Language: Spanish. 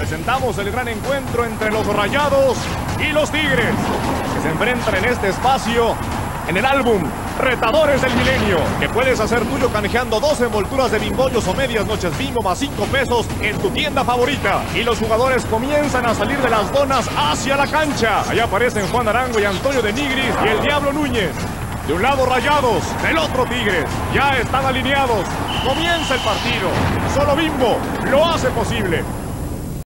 presentamos el gran encuentro entre los Rayados y los Tigres, que se enfrentan en este espacio en el álbum Retadores del Milenio, que puedes hacer tuyo canjeando dos envolturas de bingollos o medias noches bingo más 5 pesos en tu tienda favorita. Y los jugadores comienzan a salir de las donas hacia la cancha. Allá aparecen Juan Arango y Antonio de Nigris y el Diablo Núñez. De un lado Rayados, del otro Tigres. Ya están alineados. Comienza el partido. Solo Bimbo lo hace posible.